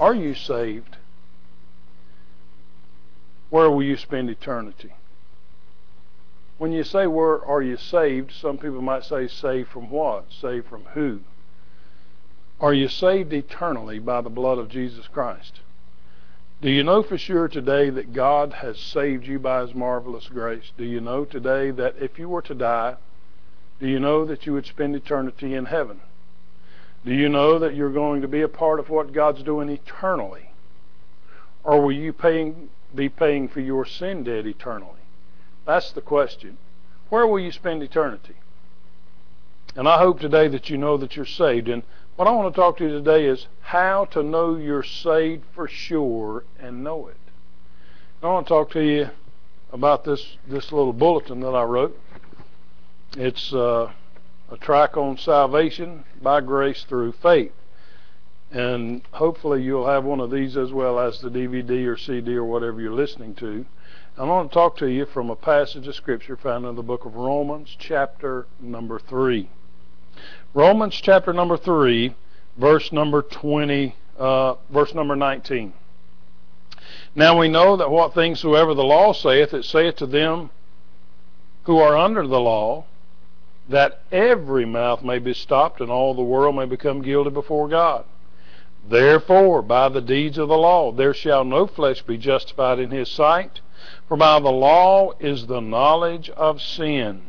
Are you saved? Where will you spend eternity? When you say, Where are you saved? some people might say, Saved from what? Saved from who? Are you saved eternally by the blood of Jesus Christ? Do you know for sure today that God has saved you by His marvelous grace? Do you know today that if you were to die, do you know that you would spend eternity in heaven? Do you know that you're going to be a part of what God's doing eternally? Or will you paying, be paying for your sin debt eternally? That's the question. Where will you spend eternity? And I hope today that you know that you're saved. And what I want to talk to you today is how to know you're saved for sure and know it. I want to talk to you about this this little bulletin that I wrote. It's uh, a track on salvation by grace through faith. And hopefully you'll have one of these as well as the DVD or CD or whatever you're listening to. I want to talk to you from a passage of Scripture found in the book of Romans, chapter number 3. Romans, chapter number 3, verse number 20, uh, verse number 19. Now we know that what things soever the law saith, it saith to them who are under the law, that every mouth may be stopped and all the world may become guilty before God. Therefore, by the deeds of the law, there shall no flesh be justified in his sight, for by the law is the knowledge of sin.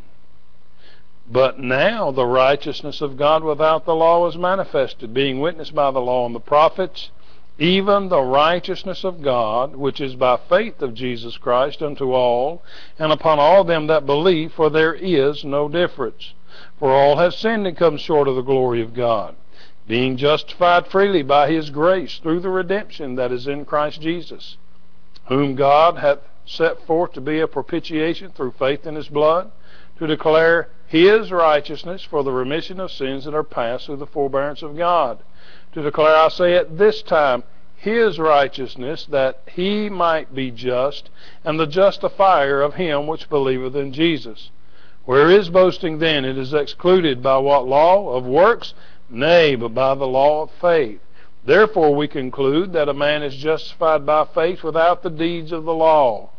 But now the righteousness of God without the law is manifested, being witnessed by the law and the prophets, even the righteousness of God, which is by faith of Jesus Christ unto all, and upon all them that believe, for there is no difference. For all have sinned and come short of the glory of God, being justified freely by his grace through the redemption that is in Christ Jesus, whom God hath set forth to be a propitiation through faith in his blood, to declare his righteousness for the remission of sins that are past through the forbearance of God to declare, I say at this time, his righteousness, that he might be just, and the justifier of him which believeth in Jesus. Where is boasting then? It is excluded by what law? Of works? Nay, but by the law of faith. Therefore we conclude that a man is justified by faith without the deeds of the law.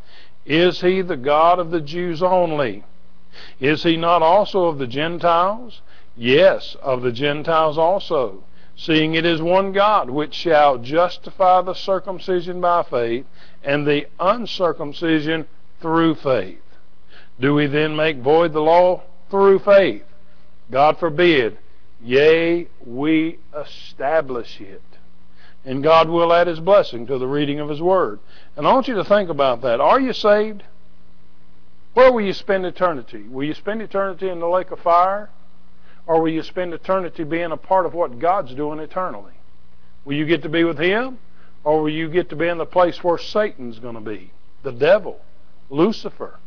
Is he the God of the Jews only? Is he not also of the Gentiles? Yes, of the Gentiles also seeing it is one God which shall justify the circumcision by faith and the uncircumcision through faith. Do we then make void the law through faith? God forbid. Yea, we establish it. And God will add His blessing to the reading of His Word. And I want you to think about that. Are you saved? Where will you spend eternity? Will you spend eternity in the lake of fire? Or will you spend eternity being a part of what God's doing eternally? Will you get to be with Him? Or will you get to be in the place where Satan's going to be? The devil, Lucifer.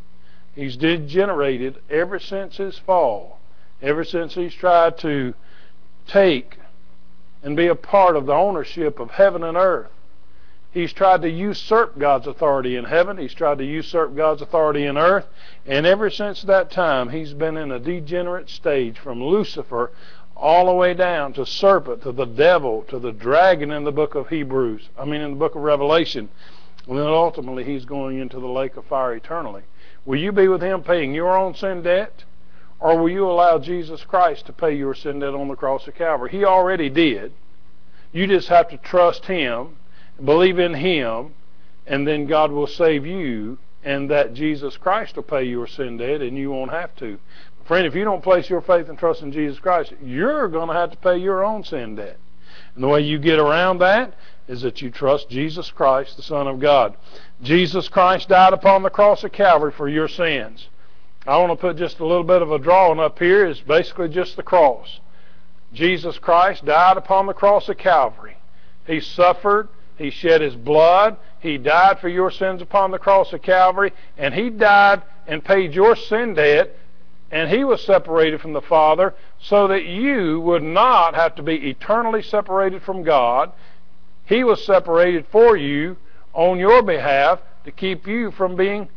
He's degenerated ever since his fall, ever since he's tried to take and be a part of the ownership of heaven and earth. He's tried to usurp God's authority in heaven. He's tried to usurp God's authority in earth. And ever since that time, he's been in a degenerate stage from Lucifer all the way down to serpent, to the devil, to the dragon in the book of Hebrews. I mean, in the book of Revelation. And then ultimately, he's going into the lake of fire eternally. Will you be with him paying your own sin debt? Or will you allow Jesus Christ to pay your sin debt on the cross of Calvary? He already did. You just have to trust him Believe in Him, and then God will save you, and that Jesus Christ will pay your sin debt, and you won't have to. Friend, if you don't place your faith and trust in Jesus Christ, you're going to have to pay your own sin debt. And the way you get around that is that you trust Jesus Christ, the Son of God. Jesus Christ died upon the cross of Calvary for your sins. I want to put just a little bit of a drawing up here. It's basically just the cross. Jesus Christ died upon the cross of Calvary. He suffered he shed his blood. He died for your sins upon the cross of Calvary, and he died and paid your sin debt, and he was separated from the Father so that you would not have to be eternally separated from God. He was separated for you on your behalf to keep you from being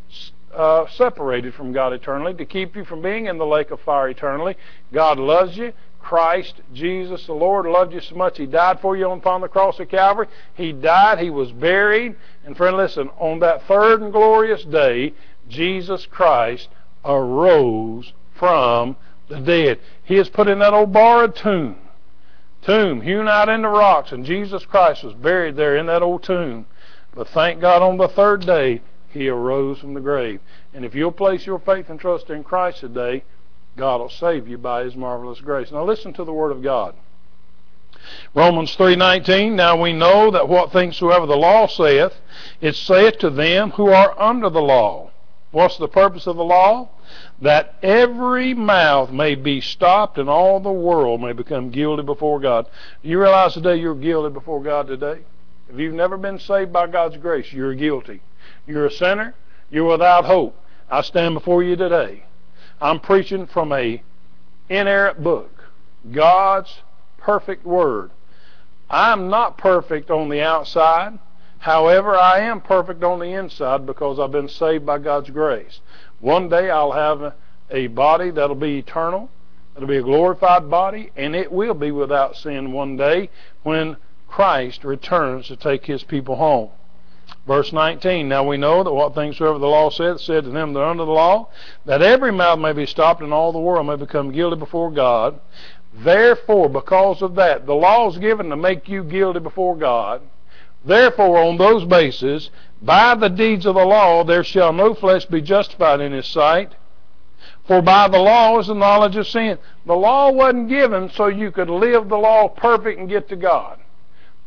uh, separated from God eternally, to keep you from being in the lake of fire eternally. God loves you. Christ Jesus the Lord loved you so much He died for you upon the cross of Calvary. He died, He was buried, and friend, listen, on that third and glorious day, Jesus Christ arose from the dead. He is put in that old borrowed tomb, tomb hewn out in the rocks, and Jesus Christ was buried there in that old tomb. But thank God on the third day, He arose from the grave. And if you'll place your faith and trust in Christ today, God will save you by His marvelous grace. Now listen to the Word of God. Romans 3:19 Now we know that what things soever the law saith it saith to them who are under the law. What's the purpose of the law? That every mouth may be stopped and all the world may become guilty before God. Do you realize today you're guilty before God today? If you've never been saved by God's grace you're guilty. You're a sinner. You're without hope. I stand before you today I'm preaching from a inerrant book God's perfect word. I'm not perfect on the outside. However, I am perfect on the inside because I've been saved by God's grace. One day I'll have a body that'll be eternal. It'll be a glorified body, and it will be without sin one day when Christ returns to take his people home. Verse 19, Now we know that what things soever the law saith, said to them that are under the law, that every mouth may be stopped and all the world may become guilty before God. Therefore, because of that, the law is given to make you guilty before God. Therefore, on those bases, by the deeds of the law there shall no flesh be justified in his sight. For by the law is the knowledge of sin. The law wasn't given so you could live the law perfect and get to God.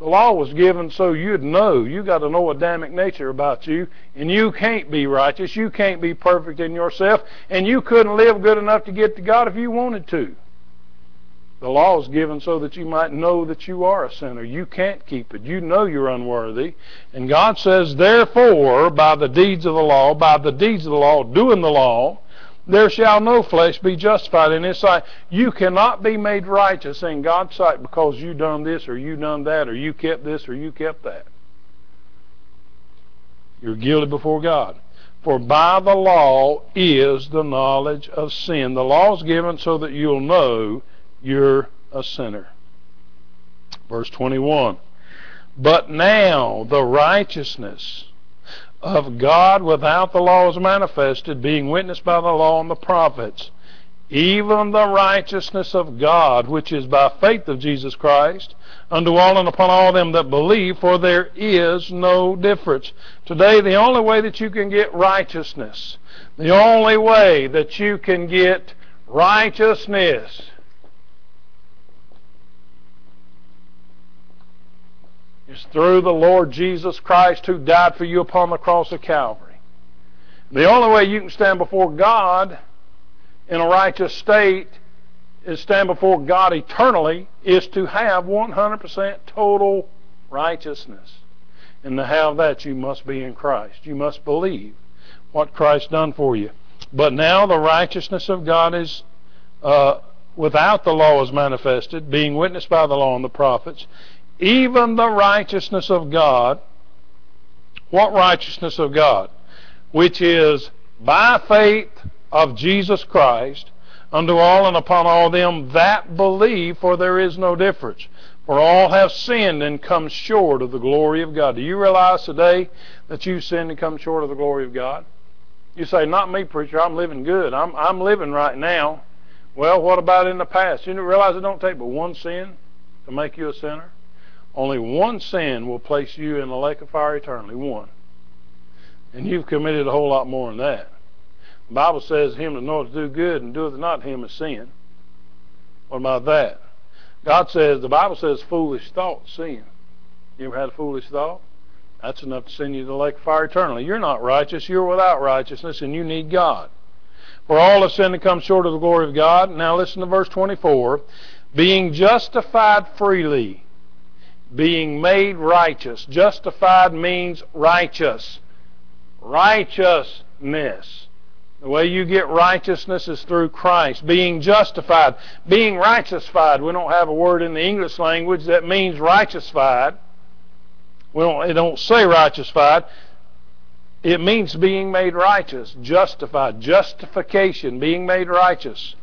The law was given so you'd know. You got to know Adamic nature about you, and you can't be righteous. You can't be perfect in yourself, and you couldn't live good enough to get to God if you wanted to. The law is given so that you might know that you are a sinner. You can't keep it. You know you're unworthy. And God says, therefore, by the deeds of the law, by the deeds of the law, doing the law, there shall no flesh be justified in his sight. You cannot be made righteous in God's sight because you done this or you done that or you kept this or you kept that. You're guilty before God. For by the law is the knowledge of sin. The law is given so that you'll know you're a sinner. Verse 21. But now the righteousness of God without the law is manifested, being witnessed by the law and the prophets, even the righteousness of God, which is by faith of Jesus Christ, unto all and upon all them that believe, for there is no difference. Today, the only way that you can get righteousness, the only way that you can get righteousness is through the Lord Jesus Christ who died for you upon the cross of Calvary. The only way you can stand before God in a righteous state is stand before God eternally is to have 100% total righteousness. And to have that, you must be in Christ. You must believe what Christ done for you. But now the righteousness of God is uh, without the law is manifested, being witnessed by the law and the prophets, even the righteousness of God. What righteousness of God? Which is by faith of Jesus Christ unto all and upon all them that believe, for there is no difference. For all have sinned and come short of the glory of God. Do you realize today that you've sinned and come short of the glory of God? You say, not me, preacher. I'm living good. I'm, I'm living right now. Well, what about in the past? You realize it don't take but one sin to make you a sinner? Only one sin will place you in the lake of fire eternally. One. And you've committed a whole lot more than that. The Bible says him that knoweth do good and doeth not him is sin. What about that? God says, the Bible says foolish thought, sin. You ever had a foolish thought? That's enough to send you to the lake of fire eternally. You're not righteous. You're without righteousness, and you need God. For all have sinned and come short of the glory of God. Now listen to verse 24. Being justified freely being made righteous. Justified means righteous. Righteousness. The way you get righteousness is through Christ. Being justified. Being righteousified. We don't have a word in the English language that means righteousified. We don't, it don't say righteousified. It means being made righteous, justified, justification, being made righteous.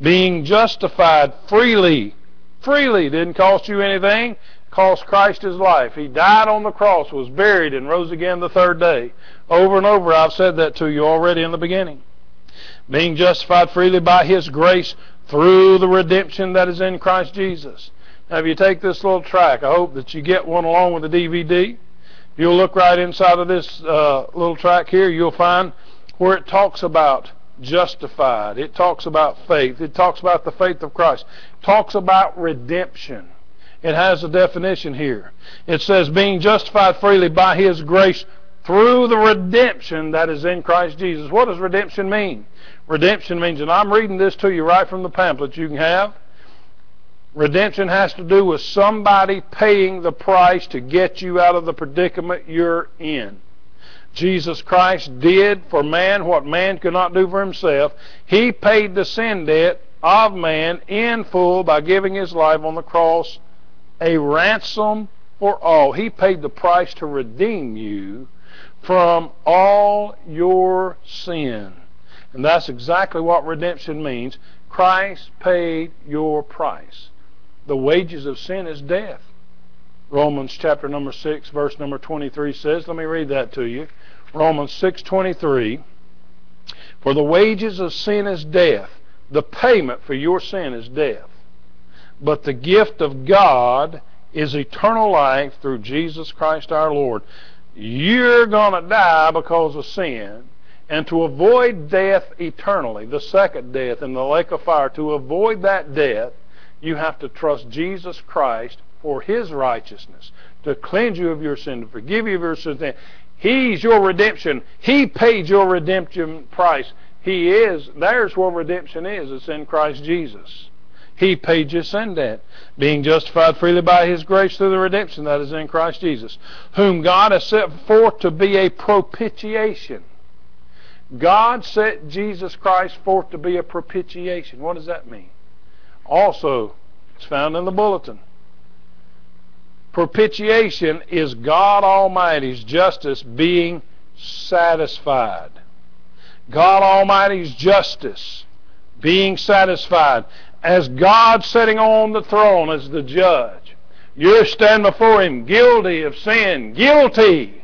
being justified freely. Freely didn't cost you anything. Cost Christ his life. He died on the cross, was buried, and rose again the third day. Over and over, I've said that to you already in the beginning. Being justified freely by his grace through the redemption that is in Christ Jesus. Now, if you take this little track, I hope that you get one along with the DVD. If you'll look right inside of this uh, little track here, you'll find where it talks about justified. It talks about faith. It talks about the faith of Christ. It talks about redemption. It has a definition here. It says, being justified freely by His grace through the redemption that is in Christ Jesus. What does redemption mean? Redemption means, and I'm reading this to you right from the pamphlet you can have. Redemption has to do with somebody paying the price to get you out of the predicament you're in. Jesus Christ did for man what man could not do for himself. He paid the sin debt of man in full by giving his life on the cross, a ransom for all. He paid the price to redeem you from all your sin. And that's exactly what redemption means. Christ paid your price. The wages of sin is death. Romans chapter number 6 verse number 23 says, let me read that to you. Romans 6:23 For the wages of sin is death. The payment for your sin is death. But the gift of God is eternal life through Jesus Christ our Lord. You're going to die because of sin. And to avoid death eternally, the second death in the lake of fire, to avoid that death, you have to trust Jesus Christ for His righteousness, to cleanse you of your sin, to forgive you of your sin. He's your redemption. He paid your redemption price. He is. There's where redemption is. It's in Christ Jesus. He paid your sin debt, being justified freely by His grace through the redemption that is in Christ Jesus, whom God has set forth to be a propitiation. God set Jesus Christ forth to be a propitiation. What does that mean? Also, it's found in the bulletin. Propitiation is God Almighty's justice being satisfied. God Almighty's justice being satisfied. As God sitting on the throne as the judge, you're standing before Him guilty of sin, guilty.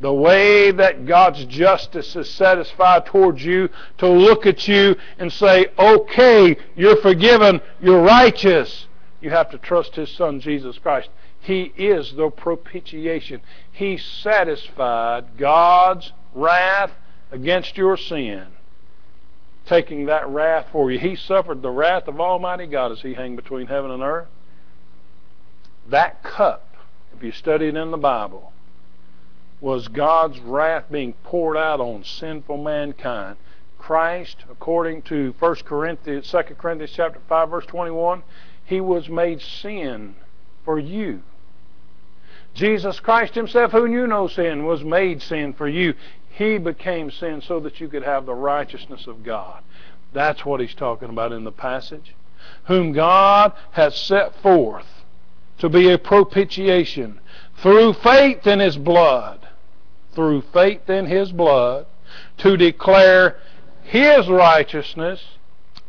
The way that God's justice is satisfied towards you to look at you and say, okay, you're forgiven, you're righteous you have to trust His Son, Jesus Christ. He is the propitiation. He satisfied God's wrath against your sin, taking that wrath for you. He suffered the wrath of Almighty God as He hung between heaven and earth. That cup, if you study it in the Bible, was God's wrath being poured out on sinful mankind. Christ, according to 1 Corinthians, 2 Corinthians chapter 5, verse 21, he was made sin for you. Jesus Christ himself, who knew no sin, was made sin for you. He became sin so that you could have the righteousness of God. That's what he's talking about in the passage. Whom God has set forth to be a propitiation through faith in his blood. Through faith in his blood to declare his righteousness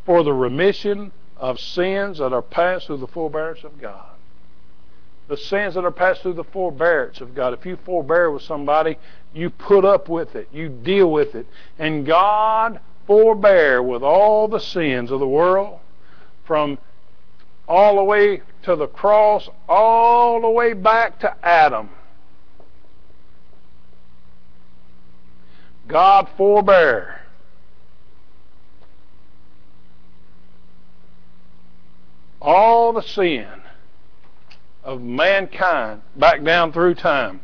for the remission of sins that are passed through the forbearance of God. The sins that are passed through the forbearance of God. If you forbear with somebody, you put up with it, you deal with it. And God forbear with all the sins of the world from all the way to the cross, all the way back to Adam. God forbear all the sin of mankind back down through time.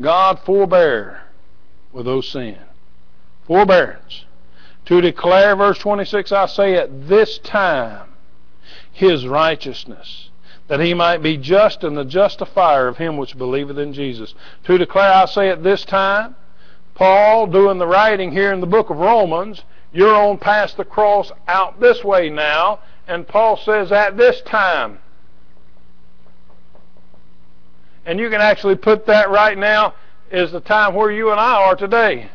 God forbear with those sin. Forbearance. To declare, verse 26, I say at this time, his righteousness, that he might be just and the justifier of him which believeth in Jesus. To declare, I say at this time, Paul doing the writing here in the book of Romans, you're on past the cross out this way now, and Paul says, at this time. And you can actually put that right now is the time where you and I are today.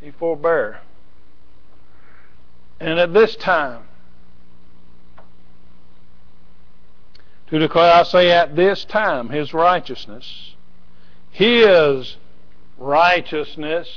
He forbear. And at this time, to declare, I say at this time, his righteousness, his righteousness,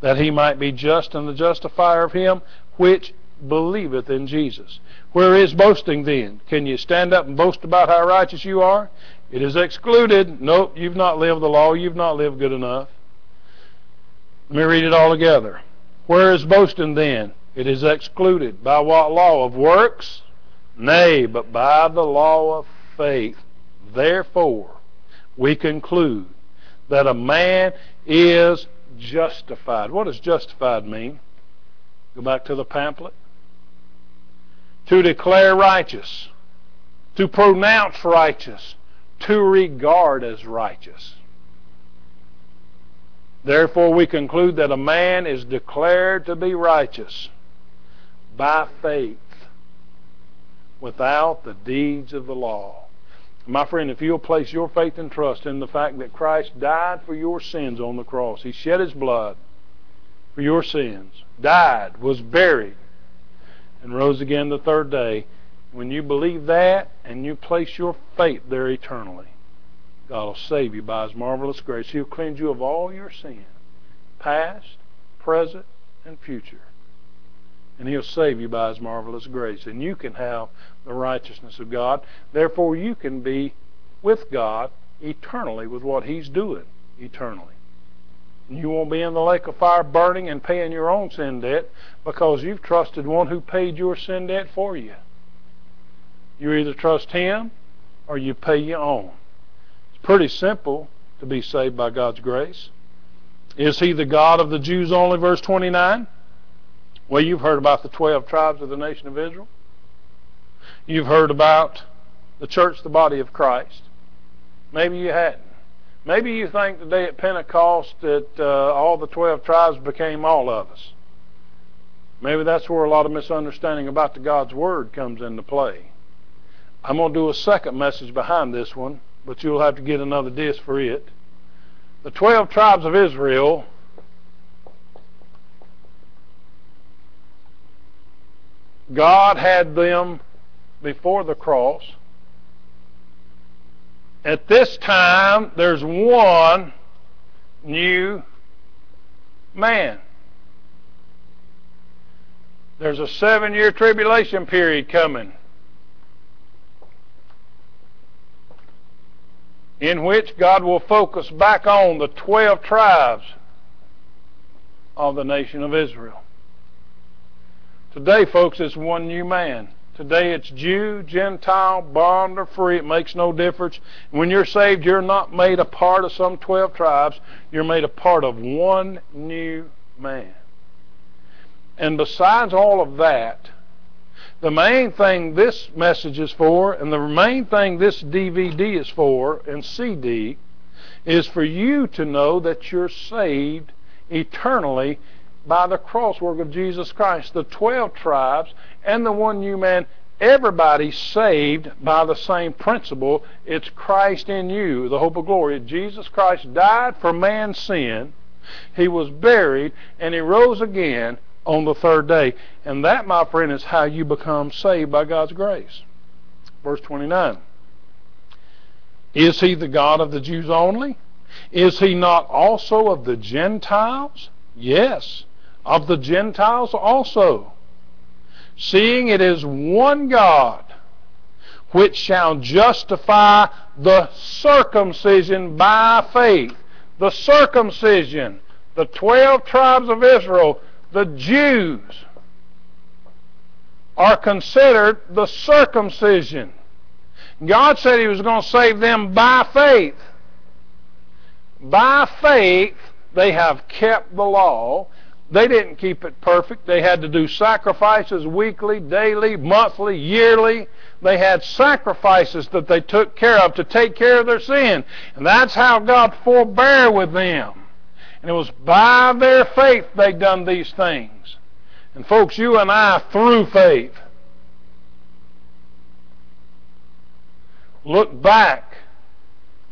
that he might be just and the justifier of him which believeth in Jesus. Where is boasting then? Can you stand up and boast about how righteous you are? It is excluded. Nope, you've not lived the law. You've not lived good enough. Let me read it all together. Where is boasting then? It is excluded. By what law? Of works? Nay, but by the law of faith. Therefore, we conclude that a man is justified. What does justified mean? Go back to the pamphlet. To declare righteous, to pronounce righteous, to regard as righteous. Therefore, we conclude that a man is declared to be righteous by faith without the deeds of the law. My friend, if you'll place your faith and trust in the fact that Christ died for your sins on the cross, He shed His blood for your sins, died, was buried, and rose again the third day, when you believe that and you place your faith there eternally, God will save you by His marvelous grace. He'll cleanse you of all your sin, past, present, and future and He'll save you by His marvelous grace. And you can have the righteousness of God. Therefore, you can be with God eternally with what He's doing eternally. You won't be in the lake of fire burning and paying your own sin debt because you've trusted one who paid your sin debt for you. You either trust Him or you pay your own. It's pretty simple to be saved by God's grace. Is He the God of the Jews only, verse 29? Well, you've heard about the 12 tribes of the nation of Israel. You've heard about the church, the body of Christ. Maybe you hadn't. Maybe you think today at Pentecost that uh, all the 12 tribes became all of us. Maybe that's where a lot of misunderstanding about the God's Word comes into play. I'm going to do a second message behind this one, but you'll have to get another disc for it. The 12 tribes of Israel God had them before the cross. At this time, there's one new man. There's a seven year tribulation period coming in which God will focus back on the 12 tribes of the nation of Israel. Today, folks, it's one new man. Today it's Jew, Gentile, bond, or free. It makes no difference. When you're saved, you're not made a part of some 12 tribes. You're made a part of one new man. And besides all of that, the main thing this message is for, and the main thing this DVD is for, and CD, is for you to know that you're saved eternally by the cross work of Jesus Christ. The 12 tribes and the one new man, everybody saved by the same principle. It's Christ in you, the hope of glory. Jesus Christ died for man's sin. He was buried and he rose again on the third day. And that, my friend, is how you become saved by God's grace. Verse 29. Is he the God of the Jews only? Is he not also of the Gentiles? Yes of the Gentiles also, seeing it is one God which shall justify the circumcision by faith. The circumcision, the 12 tribes of Israel, the Jews, are considered the circumcision. God said He was going to save them by faith. By faith, they have kept the law they didn't keep it perfect. They had to do sacrifices weekly, daily, monthly, yearly. They had sacrifices that they took care of to take care of their sin. And that's how God forbear with them. And it was by their faith they done these things. And folks, you and I, through faith, look back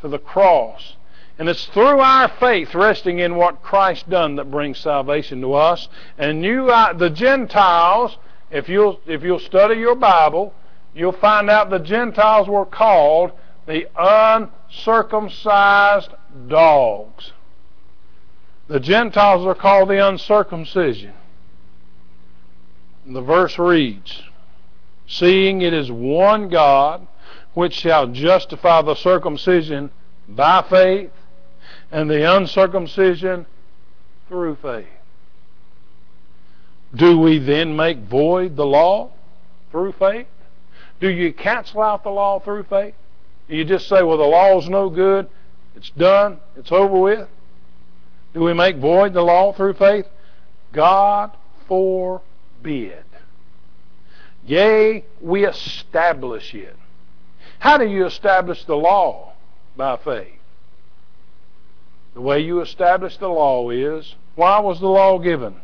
to the cross And it's through our faith resting in what Christ done that brings salvation to us. And you, uh, the Gentiles, if you'll if you'll study your Bible, you'll find out the Gentiles were called the uncircumcised dogs. The Gentiles are called the uncircumcision. The verse reads, Seeing it is one God, which shall justify the circumcision by faith, and the uncircumcision through faith. Do we then make void the law through faith? Do you cancel out the law through faith? Do you just say, well, the law's no good, it's done, it's over with? Do we make void the law through faith? God forbid. Yea, we establish it. How do you establish the law? By faith. The way you establish the law is why was the law given?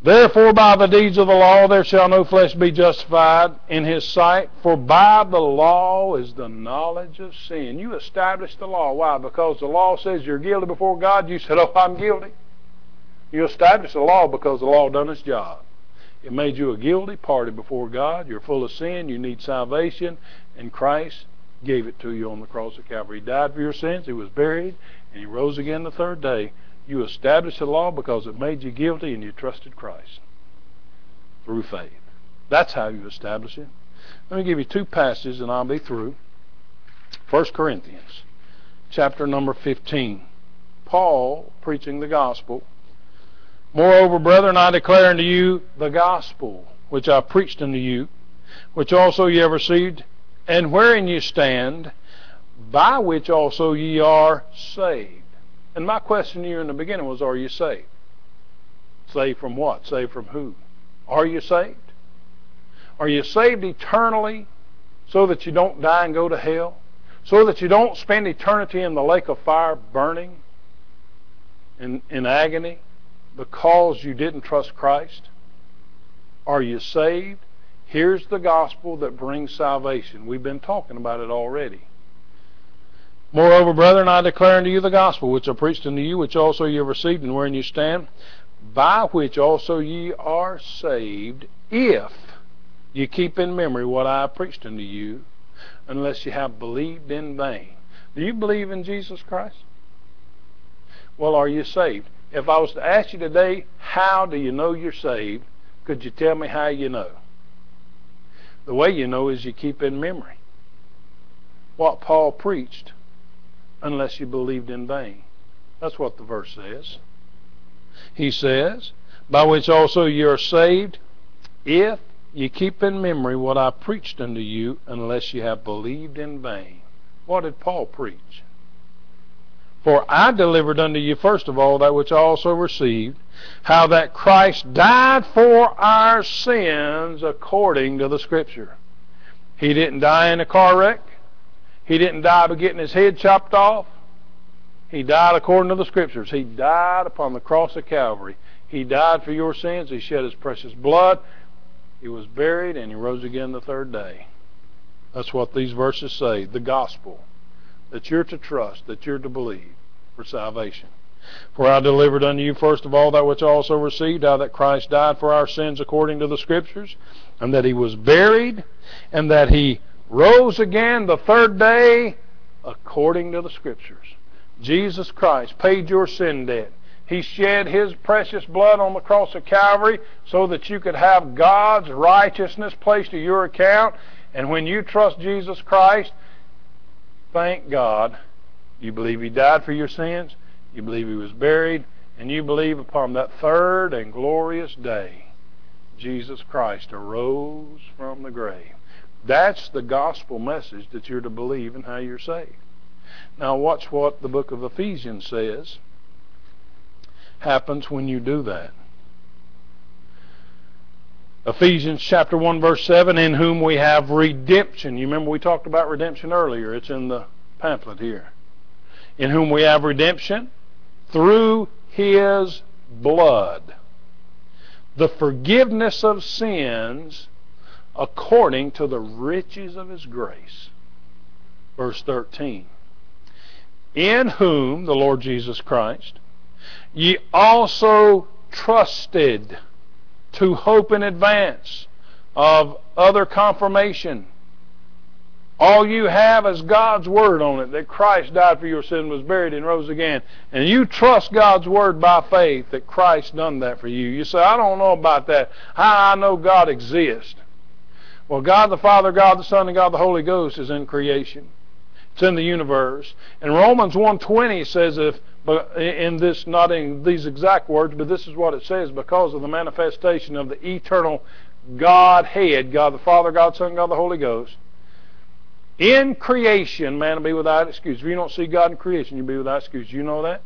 Therefore, by the deeds of the law there shall no flesh be justified in his sight, for by the law is the knowledge of sin. You establish the law. Why? Because the law says you're guilty before God. You said, Oh, I'm guilty. You establish the law because the law done its job. It made you a guilty party before God. You're full of sin. You need salvation. And Christ gave it to you on the cross of Calvary. He died for your sins. He was buried. And he rose again the third day you established the law because it made you guilty and you trusted Christ through faith. That's how you establish it. Let me give you two passages and I'll be through. 1 Corinthians, chapter number 15. Paul preaching the gospel. Moreover, brethren, I declare unto you the gospel which I preached unto you, which also ye have received, and wherein ye stand, by which also ye are saved and my question to you in the beginning was, are you saved? Saved from what? Saved from who? Are you saved? Are you saved eternally so that you don't die and go to hell? So that you don't spend eternity in the lake of fire burning in, in agony because you didn't trust Christ? Are you saved? Here's the gospel that brings salvation. We've been talking about it already. Moreover, brethren, I declare unto you the gospel which I preached unto you, which also ye have received, and wherein you stand, by which also ye are saved, if ye keep in memory what I preached unto you, unless ye have believed in vain. Do you believe in Jesus Christ? Well, are you saved? If I was to ask you today, how do you know you're saved? Could you tell me how you know? The way you know is you keep in memory what Paul preached unless you believed in vain. That's what the verse says. He says, By which also you are saved, if you keep in memory what I preached unto you, unless you have believed in vain. What did Paul preach? For I delivered unto you first of all that which I also received, how that Christ died for our sins according to the Scripture. He didn't die in a car wreck. He didn't die by getting his head chopped off. He died according to the Scriptures. He died upon the cross of Calvary. He died for your sins. He shed his precious blood. He was buried and he rose again the third day. That's what these verses say. The gospel. That you're to trust, that you're to believe for salvation. For I delivered unto you first of all that which I also received, how that Christ died for our sins according to the Scriptures, and that he was buried, and that he rose again the third day according to the Scriptures. Jesus Christ paid your sin debt. He shed His precious blood on the cross of Calvary so that you could have God's righteousness placed to your account. And when you trust Jesus Christ, thank God, you believe He died for your sins, you believe He was buried, and you believe upon that third and glorious day, Jesus Christ arose from the grave. That's the gospel message that you're to believe and how you're saved. Now, watch what the book of Ephesians says happens when you do that. Ephesians chapter 1 verse 7 in whom we have redemption. You remember we talked about redemption earlier. It's in the pamphlet here. In whom we have redemption through his blood. The forgiveness of sins according to the riches of his grace. Verse 13. in whom, the Lord Jesus Christ, ye also trusted to hope in advance of other confirmation. All you have is God's Word on it that Christ died for your sin, was buried, and rose again. And you trust God's Word by faith that Christ done that for you. You say, I don't know about that. How I know God exists. Well, God the Father, God the Son, and God the Holy Ghost is in creation. It's in the universe. And Romans 1.20 says if in this, not in these exact words, but this is what it says, because of the manifestation of the eternal Godhead, God the Father, God the Son, God the Holy Ghost, in creation, man will be without excuse. If you don't see God in creation, you'll be without excuse. You know that?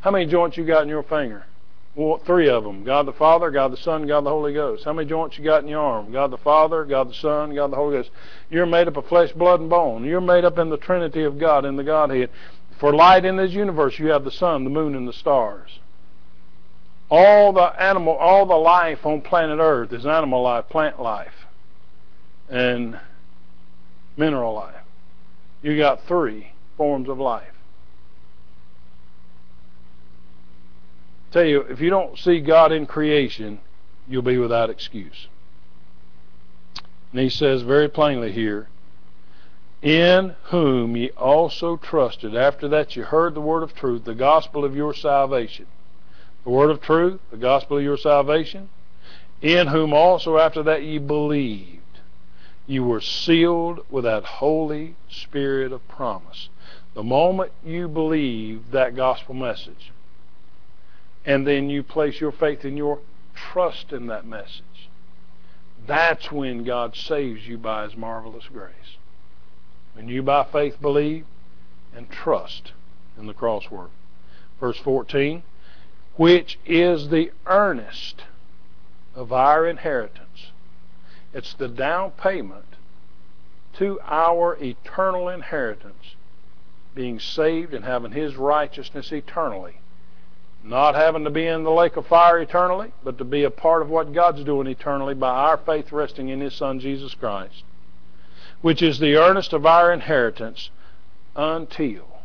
How many joints you got in your finger? Well, three of them. God the Father, God the Son, God the Holy Ghost. How many joints you got in your arm? God the Father, God the Son, God the Holy Ghost. You're made up of flesh, blood, and bone. You're made up in the Trinity of God, in the Godhead. For light in this universe, you have the sun, the moon, and the stars. All the animal, all the life on planet Earth is animal life, plant life, and mineral life. You got three forms of life. Tell you, if you don't see God in creation, you'll be without excuse. And he says very plainly here, in whom ye also trusted. After that, you heard the word of truth, the gospel of your salvation. The word of truth, the gospel of your salvation. In whom also after that ye believed. You were sealed with that Holy Spirit of promise. The moment you believe that gospel message, and then you place your faith and your trust in that message, that's when God saves you by His marvelous grace. When you by faith believe and trust in the cross work. Verse 14, which is the earnest of our inheritance it's the down payment to our eternal inheritance, being saved and having His righteousness eternally. Not having to be in the lake of fire eternally, but to be a part of what God's doing eternally by our faith resting in His Son Jesus Christ, which is the earnest of our inheritance until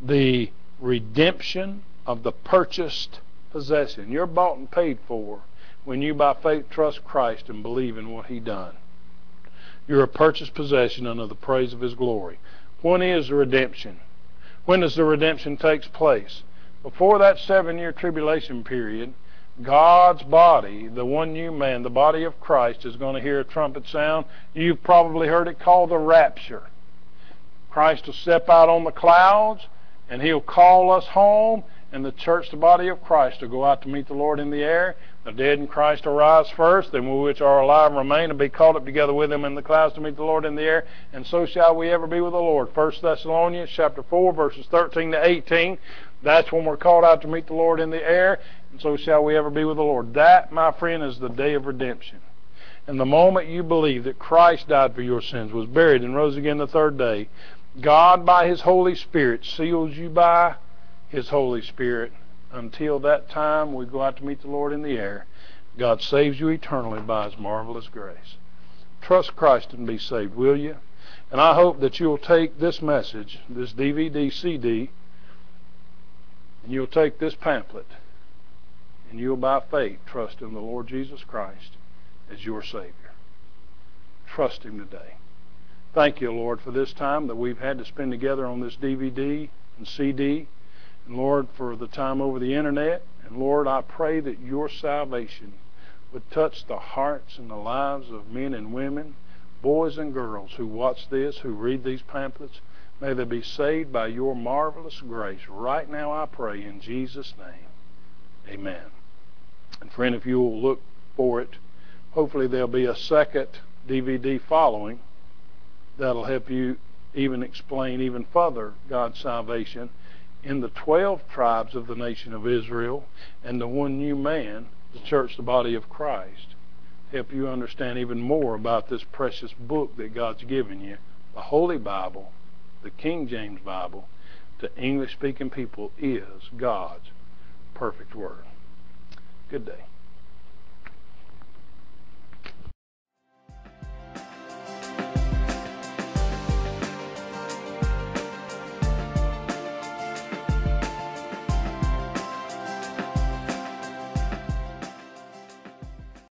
the redemption of the purchased possession. You're bought and paid for when you by faith trust Christ and believe in what He done. You're a purchased possession under the praise of His glory. When is the redemption? When does the redemption take place? Before that seven year tribulation period, God's body, the one new man, the body of Christ, is going to hear a trumpet sound. You've probably heard it called the rapture. Christ will step out on the clouds and he'll call us home, and the church, the body of Christ, will go out to meet the Lord in the air, the dead in Christ will rise first, then we which are alive remain and be caught up together with them in the clouds to meet the Lord in the air, and so shall we ever be with the Lord. 1 Thessalonians chapter 4, verses 13 to 18. That's when we're called out to meet the Lord in the air, and so shall we ever be with the Lord. That, my friend, is the day of redemption. And the moment you believe that Christ died for your sins, was buried, and rose again the third day, God, by His Holy Spirit, seals you by His Holy Spirit until that time we go out to meet the Lord in the air. God saves you eternally by His marvelous grace. Trust Christ and be saved, will you? And I hope that you'll take this message, this DVD, CD, and you'll take this pamphlet, and you'll by faith trust in the Lord Jesus Christ as your Savior. Trust Him today. Thank you, Lord, for this time that we've had to spend together on this DVD and CD. Lord, for the time over the internet. And Lord, I pray that your salvation would touch the hearts and the lives of men and women, boys and girls who watch this, who read these pamphlets. May they be saved by your marvelous grace. Right now, I pray in Jesus' name. Amen. And friend, if you will look for it, hopefully there'll be a second DVD following that'll help you even explain even further God's salvation in the 12 tribes of the nation of Israel and the one new man, the church, the body of Christ, help you understand even more about this precious book that God's given you. The Holy Bible, the King James Bible, to English speaking people is God's perfect Word. Good day.